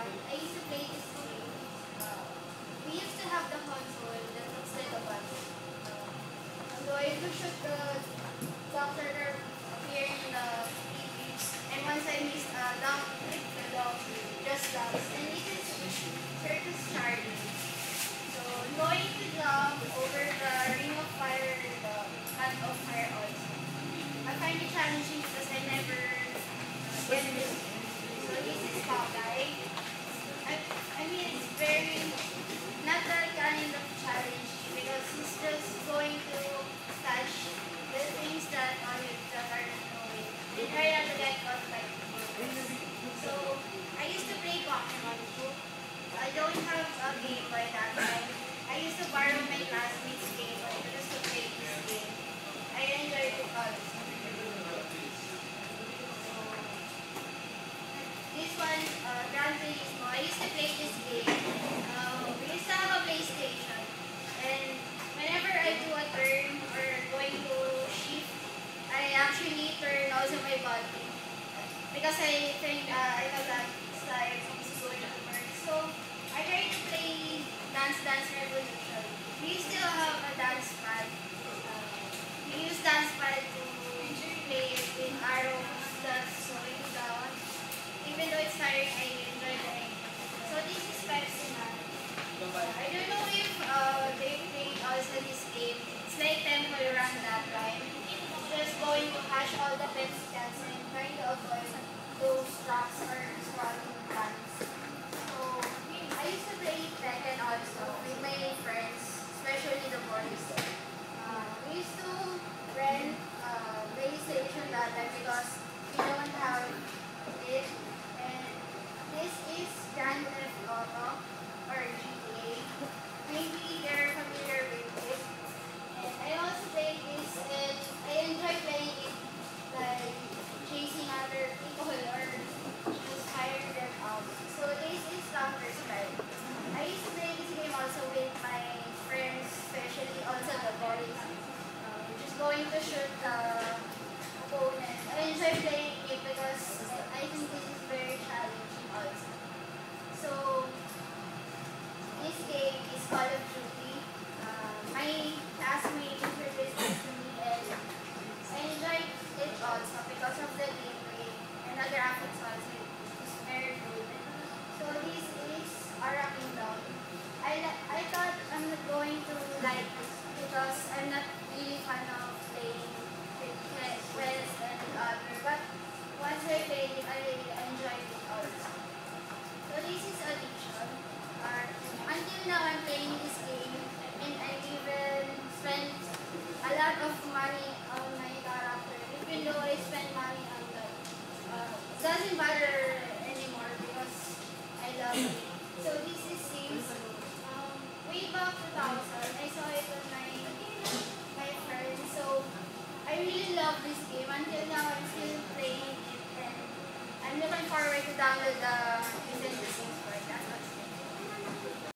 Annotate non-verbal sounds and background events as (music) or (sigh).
I, used to play this game. We used to have the console that looks like a so I used to shoot the in the And a dog, the dog just. And. So over the Ring of Fire, the Hand of Fire also. I find it challenging late by that time. I used to borrow my classmates' game and just to play this game. I enjoyed it because this one, uh, Gran Turismo. I used to play this game. Uh, we used to have a PlayStation. And whenever I do a turn or going to shift, I actually turn also my body. Because I think uh, I this game, it's like Temple Run that time. Just going to hash all the pets and trying to avoid those traps or squad. money on my car after, even though I spend money on that. Uh, it doesn't matter anymore because I love it. (coughs) So this is since um, way back 2000, I saw it on my, my friend. So I really love this game. Until now, I'm still playing it. And I'm looking forward to download the